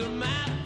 to my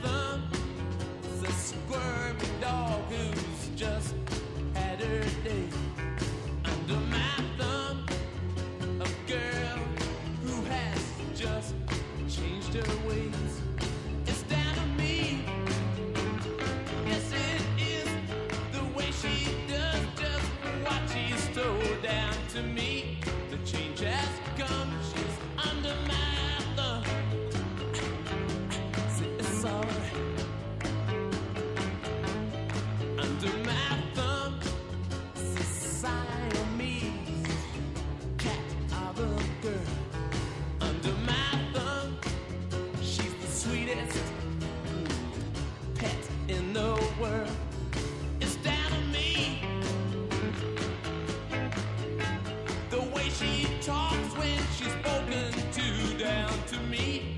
me.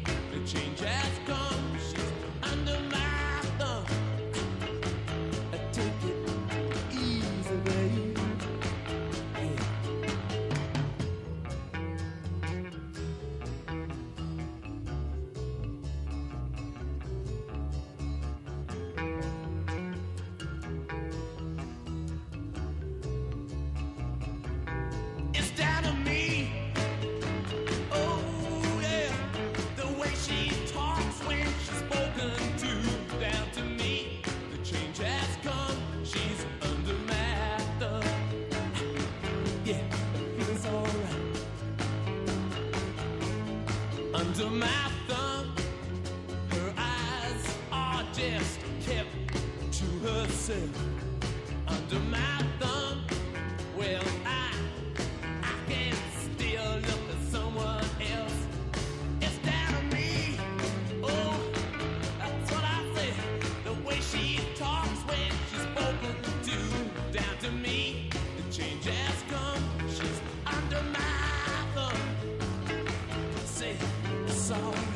under my thumb. Her eyes are just kept to herself. Under my thumb, well, I, I can someone else. Me, oh, that's what I say. The way she talks when she's spoken to, down to me, it changes. song.